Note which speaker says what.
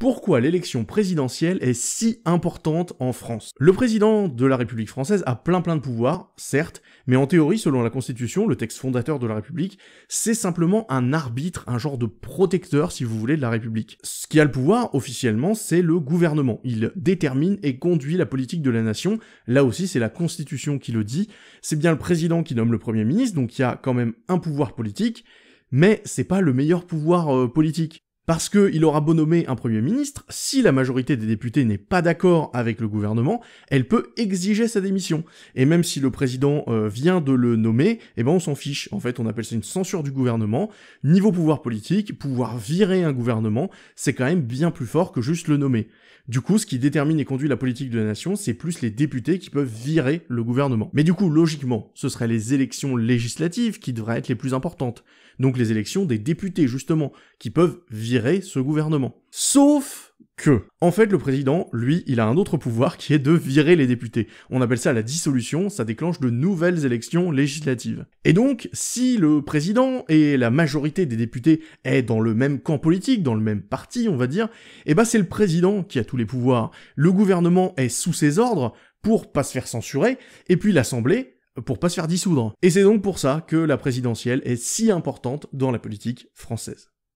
Speaker 1: pourquoi l'élection présidentielle est si importante en France. Le président de la République française a plein plein de pouvoirs, certes, mais en théorie, selon la Constitution, le texte fondateur de la République, c'est simplement un arbitre, un genre de protecteur, si vous voulez, de la République. Ce qui a le pouvoir, officiellement, c'est le gouvernement. Il détermine et conduit la politique de la nation. Là aussi, c'est la Constitution qui le dit. C'est bien le président qui nomme le Premier ministre, donc il y a quand même un pouvoir politique, mais c'est pas le meilleur pouvoir euh, politique. Parce qu'il aura beau nommer un Premier ministre, si la majorité des députés n'est pas d'accord avec le gouvernement, elle peut exiger sa démission. Et même si le président euh, vient de le nommer, eh ben on s'en fiche. En fait, on appelle ça une censure du gouvernement. Niveau pouvoir politique, pouvoir virer un gouvernement, c'est quand même bien plus fort que juste le nommer. Du coup, ce qui détermine et conduit la politique de la nation, c'est plus les députés qui peuvent virer le gouvernement. Mais du coup, logiquement, ce seraient les élections législatives qui devraient être les plus importantes. Donc les élections des députés, justement, qui peuvent virer ce gouvernement. Sauf que, en fait, le président, lui, il a un autre pouvoir qui est de virer les députés. On appelle ça la dissolution, ça déclenche de nouvelles élections législatives. Et donc, si le président et la majorité des députés est dans le même camp politique, dans le même parti, on va dire, eh ben c'est le président qui a tous les pouvoirs. Le gouvernement est sous ses ordres pour pas se faire censurer, et puis l'Assemblée pour pas se faire dissoudre. Et c'est donc pour ça que la présidentielle est si importante dans la politique française.